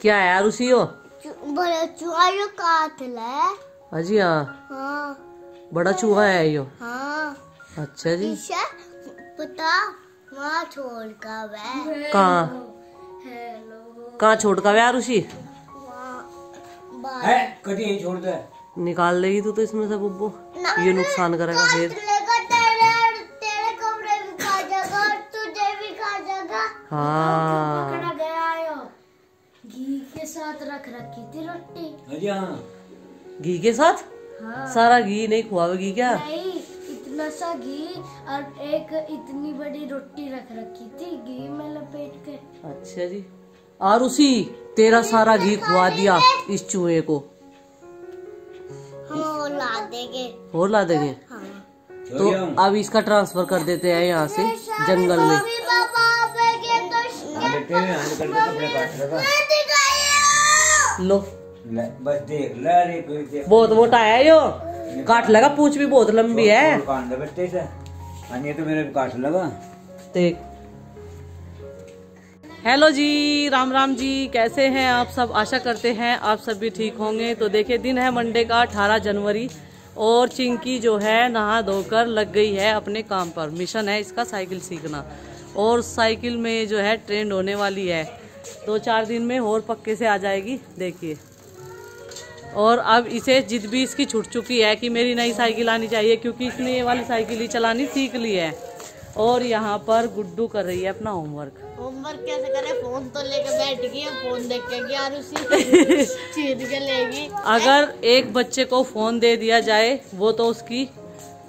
क्या है यार उसी हो? बड़ा चूहा जो काट ले अजी हाँ। हाँ। बड़ा चूहा है यो। हाँ। अच्छा जी। इसे पता वहाँ छोड़ का वह। कहाँ? कहाँ छोड़ का यार उसी है छोड़ दे। निकाल देगी तू तो इसमें से बुब्बो। ये नुकसान करेगा फिर। लेगा तेरे तेरे कमरे भी खा जाएगा और तुझे भी खा जाएगा। हाँ। साथ रख रखी थी रोटी। हाँ घी के साथ? हाँ। सारा घी नहीं खुआवेगी क्या? नहीं इतना सा घी और एक इतनी बड़ी रोटी रख रखी थी घी में लपेट के। अच्छा जी। और उसी तेरा सारा घी खुआ दिया इस चूहे को। हम और ला देंगे। और ला देंगे? हाँ। तो अब इसका ट्रांसफ़र कर देते हैं यहाँ से जंगल में लो। बस देख ले रे बहुत मोटा है यो। काट लगा पूछ भी बहुत लंबी है। हाँ तो मेरे काट लगा। देख। हेलो जी राम राम जी कैसे हैं आप सब? आशा करते हैं आप सब भी ठीक होंगे। तो देखिए दिन है मंडे का 18 जनवरी और चिंकी जो है नहा धोकर लग गई है अपने काम पर। मिशन है इसका साइकिल सीखना। और साइकिल में जो है ट्रेंड होने वाली है। दो चार दिन में और पक्के से आ जाएगी देखिए। और अब इसे जिद भी इसकी छूट चुकी है कि मेरी नई साइकिल आनी चाहिए क्योंकि इसने ये वाली साइकिल ही चलानी सीख ली है। और यहाँ पर गुड्डू कर रही है अपना होमवर्क। होमवर्क कैसे करे फ़ोन तो लेके बैठ गई है फ़ोन देख के यार उसी चीज़ के लेगी। अगर एक बच्चे को फ़ोन दे दिया जाए वो तो उसकी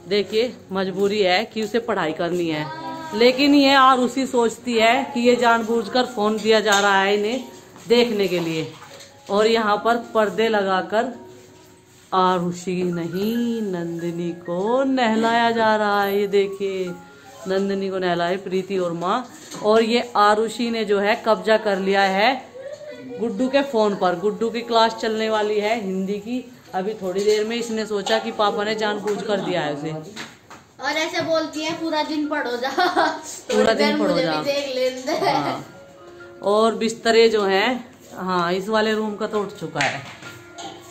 देखिए मजबूरी है कि उसे पढ़ाई करनी है। लेकिन ये उसी सोचती है कि ये जानबूझकर फ़ोन दिया जा रहा है इन्हें देखने के लिए। और यहाँ पर पर्दे लगाकर आरुषि, नहीं, नंदिनी को नहलाया जा रहा है, ये देखिए। नंदिनी को नहलाए प्रीति और माँ। और ये आरुषि ने जो है कब्जा कर लिया है गुड्डू के फ़ोन पर। गुड्डू की क्लास चलने वाली है हिंदी की। अभी थोड़ी देर में इसने सोचा कि पापा ने जानबूझ कर दिया है उसे। और ऐसे बोलती है पूरा दिन पढ़ो जा। पूरा दिन पढ़ो जा। देख हाँ। और बिस्तरे जो हैं हाँ इस वाले रूम का तो उठ चुका है।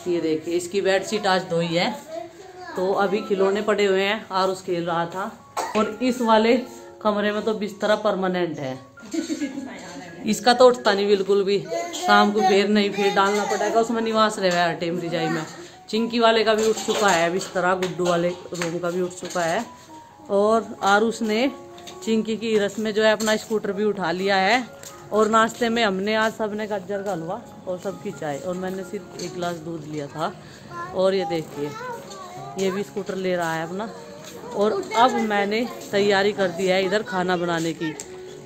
ये देखिए इसकी बेडशीट आज धोई है। तो अभी खिलौने पड़े हुए हैं और उस खेल रहा था। और इस वाले कमरे में तो बिस्तरा परमानेंट है। इसका तो उठता नहीं बिल्कुल भी। शाम को फिर नहीं फिर डालना पड़ेगा उसमें निवास रहे हर टाइम रिजाई में। चिंकी वाले का भी उठ चुका है अब इस तरह गुड्डू वाले रूम का भी उठ चुका है। और आरुष ने चिंकी की रस में जो है अपना स्कूटर भी उठा लिया है। और नाश्ते में हमने आज सबने गाजर का हलवा और सबकी चाय और मैंने सिर्फ़ एक गिलास दूध लिया था। और ये देखिए, ये भी स्कूटर ले रहा है अपना। और अब मैंने तैयारी कर दी है इधर खाना बनाने की।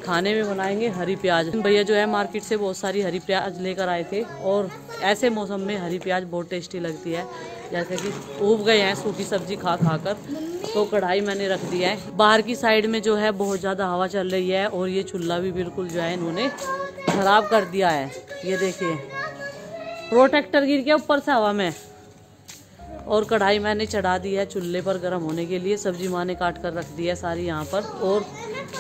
खाने में बनाएँगे हरी प्याज। भैया जो है मार्केट से बहुत सारी हरी प्याज लेकर आए थे और ऐसे मौसम में हरी प्याज बहुत टेस्टी लगती है। जैसे कि उब गए हैं, सूखी सब्ज़ी खा खा कर तो कढ़ाई मैंने रख दिया है। बाहर की साइड में जो है बहुत ज़्यादा हवा चल रही है और ये चूल्हा भी बिल्कुल जो है इन्होंने खराब कर दिया है। ये देखिए। प्रोटेक्टर गिर गया ऊपर से हवा में। और कढ़ाई मैंने चढ़ा दी है चूल्हे पर गर्म होने के लिए। सब्ज़ी माँ ने काट कर रख दी है सारी यहाँ पर। और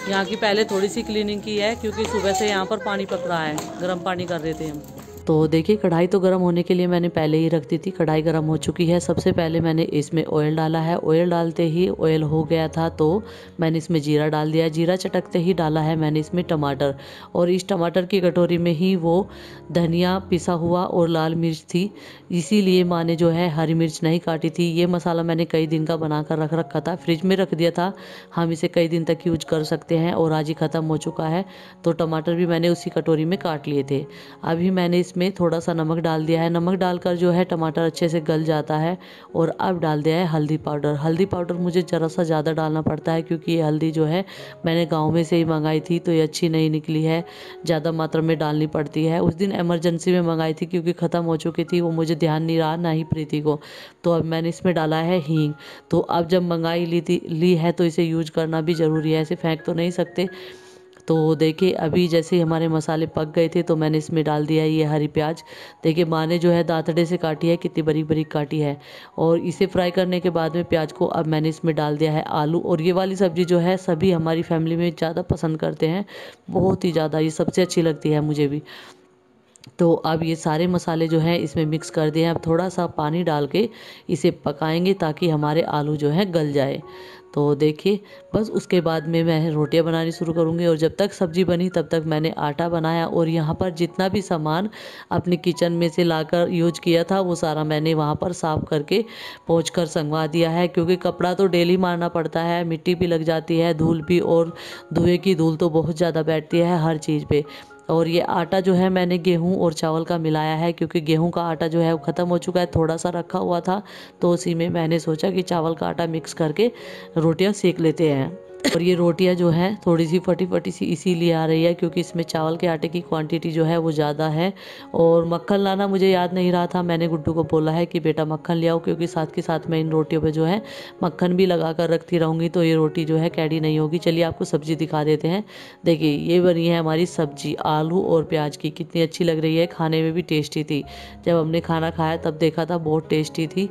यहाँ की पहले थोड़ी सी क्लीनिंग की है, क्योंकि सुबह से यहाँ पर पानी पक रहा है, गर्म पानी कर रहे थे हम। तो देखिए, कढ़ाई तो गर्म होने के लिए मैंने पहले ही रख दी थी। कढ़ाई गर्म हो चुकी है। सबसे पहले मैंने इसमें ऑयल डाला है। ऑयल डालते ही ऑयल हो गया था तो मैंने इसमें जीरा डाल दिया जीरा चटकते ही डाला है मैंने इसमें टमाटर। और इस टमाटर की कटोरी में ही वो धनिया पिसा हुआ और लाल मिर्च थी। इसीलिए माँ ने जो है हरी मिर्च नहीं काटी थी। ये मसाला मैंने कई दिन का बना कर रख रखा था। फ्रिज में रख दिया था। हम इसे कई दिन तक यूज़ कर सकते हैं और आज ही ख़त्म हो चुका है। तो टमाटर भी मैंने उसी कटोरी में काट लिए थे। अभी मैंने इसमें थोड़ा सा नमक डाल दिया है। नमक डालकर जो है टमाटर अच्छे से गल जाता है और अब डाल दिया है हल्दी पाउडर। हल्दी पाउडर मुझे ज़रा सा ज़्यादा डालना पड़ता है क्योंकि ये हल्दी जो है मैंने गाँव में से ही मंगाई थी तो ये अच्छी नहीं निकली है। ज़्यादा मात्रा में डालनी पड़ती है। उस दिन एमरजेंसी में मंगाई थी क्योंकि ख़त्म हो चुकी थी, वो मुझे ध्यान नहीं रहा, ना ही प्रीति को। तो अब मैंने इसमें डाला है हींग। तो अब जब मंगाई ली थी, ली है तो इसे यूज़ करना भी ज़रूरी है। ऐसे फेंक तो नहीं सकते तो देखिए, अभी जैसे हमारे मसाले पक गए थे तो मैंने इसमें डाल दिया ये हरी प्याज। देखिए माँ ने जो है दातड़े से काटी है, कितनी बरीक बरीक काटी है। और इसे फ्राई करने के बाद में प्याज को अब मैंने इसमें डाल दिया है आलू। और ये वाली सब्ज़ी जो है, सभी हमारी फैमिली में ज़्यादा पसंद करते हैं। बहुत ही ज़्यादा, ये सबसे अच्छी लगती है मुझे भी। तो अब ये सारे मसाले जो हैं, इसमें मिक्स कर दिए हैं। अब थोड़ा सा पानी डाल के इसे पकाएँगे ताकि हमारे आलू जो है, गल जाए। तो देखिए, बस उसके बाद में मैं रोटियाँ बनानी शुरू करूँगी और जब तक सब्ज़ी बनी तब तक मैंने आटा बनाया और यहाँ पर जितना भी सामान अपने किचन में से लाकर यूज़ किया था, वो सारा मैंने वहाँ पर साफ़ करके पहुँच कर संगवा दिया है। क्योंकि कपड़ा तो डेली मारना पड़ता है, मिट्टी भी लग जाती है, धूल भी और धुएँ की धूल तो बहुत ज़्यादा बैठती है हर चीज़ पे। और ये आटा जो है मैंने गेहूँ और चावल का मिलाया है, क्योंकि गेहूँ का आटा जो है वो ख़त्म हो चुका है थोड़ा सा रखा हुआ था तो उसी में मैंने सोचा कि चावल का आटा मिक्स करके रोटियाँ सेक लेते हैं। और ये रोटियाँ जो है थोड़ी सी फटी फटी सी इसीलिए आ रही है क्योंकि इसमें चावल के आटे की क्वांटिटी जो है वो ज़्यादा है। और मक्खन लाना मुझे याद नहीं रहा था, मैंने गुड्डू को बोला है कि बेटा मक्खन ले आओ क्योंकि साथ के साथ मैं इन रोटियों पे जो है मक्खन भी लगा कर रखती रहूँगी तो ये रोटी जो है कैडी नहीं होगी। चलिए आपको सब्ज़ी दिखा देते हैं। देखिए, ये बनी है हमारी सब्ज़ी, आलू और प्याज की। कितनी अच्छी लग रही है, खाने में भी टेस्टी थी। जब हमने खाना खाया तब देखा था बहुत टेस्टी थी।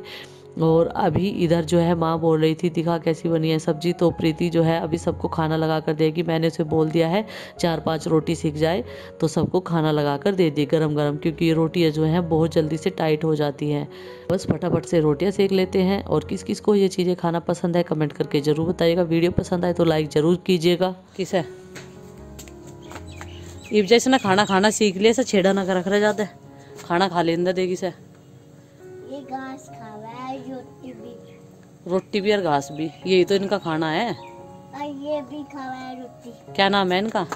और अभी इधर जो है माँ बोल रही थी दिखा कैसी बनी है सब्ज़ी। तो प्रीति जो है अभी सबको खाना लगा कर देगी। मैंने उसे बोल दिया है चार पाँच रोटी सीख जाए तो सबको खाना लगा कर दे दी गरम गरम क्योंकि ये रोटियाँ जो हैं बहुत जल्दी से टाइट हो जाती हैं। बस फटाफट से रोटियाँ सेक लेते हैं। और किस किस को ये चीज़ें खाना पसंद है कमेंट करके ज़रूर बताइएगा। वीडियो पसंद आए तो लाइक ज़रूर कीजिएगा। किस है? इब जैसे ना खाना खाना सीख लिया से छेड़ा ना कर रख रह जाता है। खाना खा लेंदा देगी से। ये घास भी रोटी भी और घास भी। यही तो इनका खाना है। और ये भी खावा है रोटी। क्या नाम है इनका?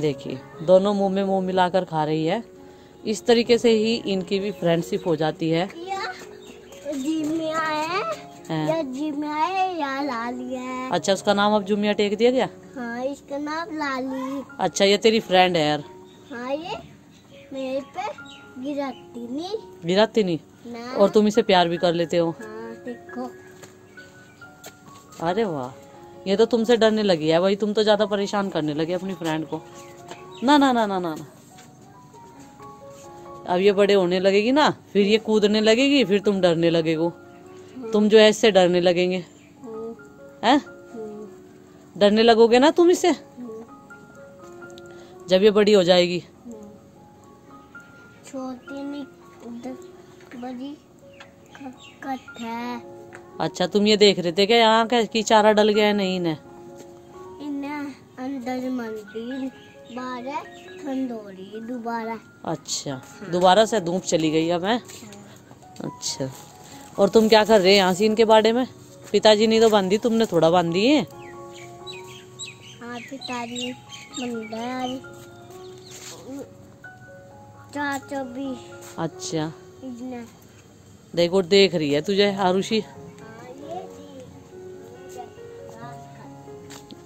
देखिए दोनों मुँह में मुँह मिलाकर खा रही है। इस तरीके से ही इनकी भी फ्रेंडशिप हो जाती है। या है। हैं। या जिमिया है या लाली है। अच्छा उसका नाम अब जुमिया टेक दिया गया? हाँ इसका नाम लाली। अच्छा ये तेरी फ्रेंड है यार। हाँ ये मेरे पे गिरती नहीं। गिराती नहीं? और तुम इसे प्यार भी कर लेते हो। हाँ देखो। अरे वाह ये तो तुमसे डरने लगी है। वही तुम तो ज़्यादा परेशान करने लगे अपनी फ्रेंड को। ना ना ना ना ना ना। अब ये बड़े होने लगेगी ना फिर ये कूदने लगेगी फिर तुम डरने लगेगो। तुम जो है इससे डरने लगेंगे। हैं? डरने लगोगे ना तुम इससे जब ये बड़ी हो जाएगी। हम्म। कट है? अच्छा तुम ये देख रहे थे क्या यहाँ क्या की चारा डल गया है? नहीं इन्हें अंदर मंदिर बारह ठंडोरी दोबारा। अच्छा हाँ। दोबारा से धूप चली गई अब है? अच्छा। और तुम क्या कर रहे हैं यहाँ से इनके बारे में? पिताजी ने तो बांधी तुमने थोड़ा बांधी है? हाँ पिताजी चाचा भी अच्छा। देखो, देख रही है तुझे, आरुषि।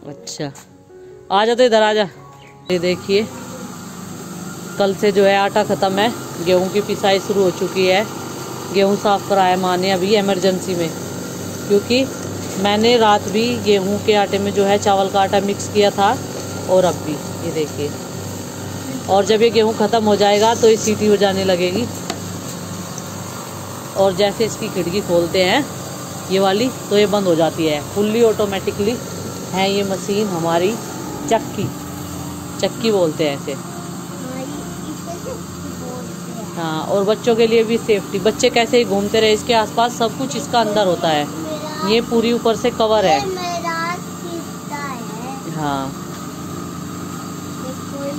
अच्छा। आ जा तो इधर, आ जा। ये देखिए, कल से जो है आटा ख़त्म है। गेहूँ की पिसाई शुरू हो चुकी है। गेहूँ साफ़ कराया माँ ने अभी इमरजेंसी में। क्योंकि मैंने रात भी गेहूँ के आटे में जो है चावल का आटा मिक्स किया था, और अब भी, ये देखिए। और जब ये गेहूँ ख़त्म हो जाएगा तो ये सीटी हो जाने लगेगी। और जैसे इसकी खिड़की खोलते हैं, ये वाली तो ये बंद हो जाती है। फुल्ली ऑटोमेटिकली है ये मशीन हमारी चक्की। चक्की बोलते हैं इसे। हाँ और बच्चों के लिए भी सेफ्टी बच्चे कैसे ही घूमते रहे, इसके आसपास सब कुछ इसका अंदर होता है। ये पूरी ऊपर से कवर है। हाँ।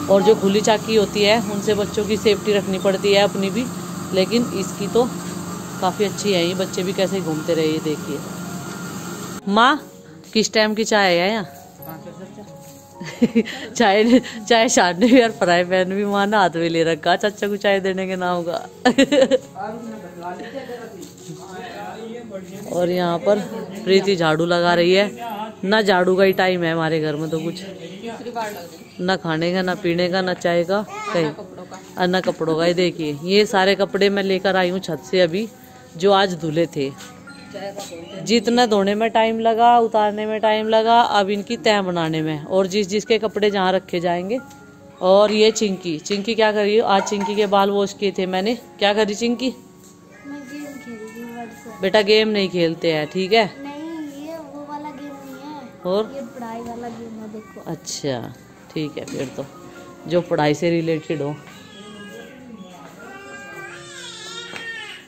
और जो खुली चाकी होती है, उनसे बच्चों की सेफ्टी रखनी पड़ती है अपनी भी। लेकिन इसकी तो काफ़ी अच्छी है, ये बच्चे भी कैसे घूमते रहे, ये देखिए। माँ, किस टाइम की चाय है यहाँ? चाय चाय छाड़ने भी और फ्राई पैन भी, माँ ने हाथ में ले रखा, चाचा को चाय देने के नाम का। और यहाँ पर प्रीति झाड़ू लगा रही है। ना झाड़ू का ही टाइम है हमारे घर में तो कुछ। ना खाने का, ना पीने का, ना चाय का, कहीं। और ना कपड़ों का। ही देखिए ये सारे कपड़े मैं लेकर आई हूँ छत से अभी। जो आज धुले थे। जितना धोने में टाइम लगा उतारने में टाइम लगा अब इनकी तय बनाने में। और जिस जिसके कपड़े जहाँ रखे जाएँगे। और ये चिंकी चिंकी क्या कर रही है? आज चिंकी के बाल वॉश किए थे मैंने। क्या करी चिंकी? गेम हूँ बेटा गेम नहीं खेलते हैं ठीक है? है। और? ये पढ़ाई वाला गेम है देखो। अच्छा ठीक है फिर तो। जो पढ़ाई से रिलेटेड हो।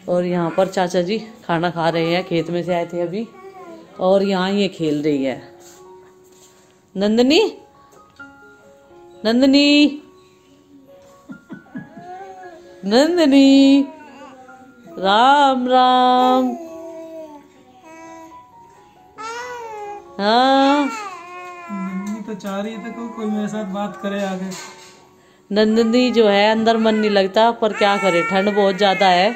और यहाँ पर चाचा जी खाना खा रहे हैं खेत में से आए थे अभी। और यहाँ ये खेल रही है। नंदनी? नंदनी? नंदनी? राम राम। हाँ? नंदनी तो चाह रही है तो कोई मेरे साथ बात करे आगे। नंदनी जो है अंदर मन नहीं लगता पर क्या करे ठंड बहुत ज़्यादा है।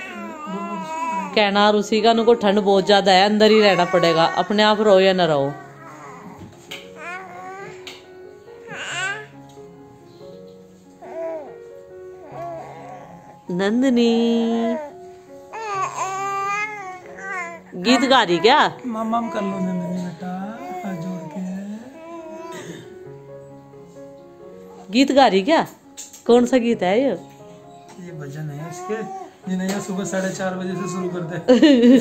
कहना और उसी का उनको ठंड बहुत ज़्यादा है अंदर ही रहना पड़ेगा। अपने आप रहो या न रहो नंदनी। गीत गा रही क्या? माम माम कर लो नंदनी बेटा जोड़ के। गीत गा रही क्या? कौन सा गीत है ये? ये भजन है इसके जिन्हें सुबह साढ़े चार बजे से शुरू करते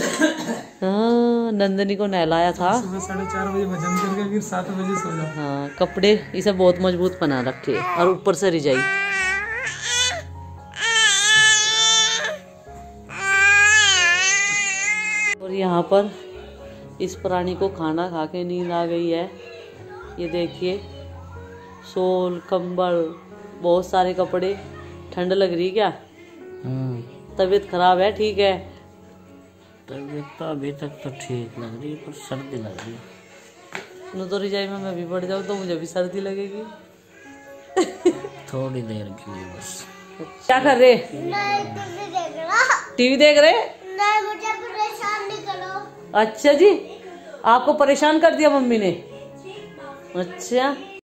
हाँ। नंदनी को नहलाया था। सुबह साढ़े चार बजे भजन करके फिर सात बजे सो जाओ हाँ कपड़े इसे बहुत मज़बूत बना रखे और ऊपर से रिजाई और यहाँ पर इस प्राणी को खाना खा के नींद आ गई है। ये देखिए शोल कंबल बहुत सारे कपड़े। ठंड लग रही क्या? तबीयत खराब है ठीक है? तबीयत तो अभी तक तो ठीक लग रही है पर सर्दी लग रही है। तो रिजाई में मैं भी बढ़ जाऊँ तो मुझे भी सर्दी लगेगी। थोड़ी देर के लिए बस। क्या कर रहे? टीवी देख रहे? नहीं मुझे परेशान नहीं करो अच्छा जी आपको परेशान कर दिया मम्मी ने। अच्छा।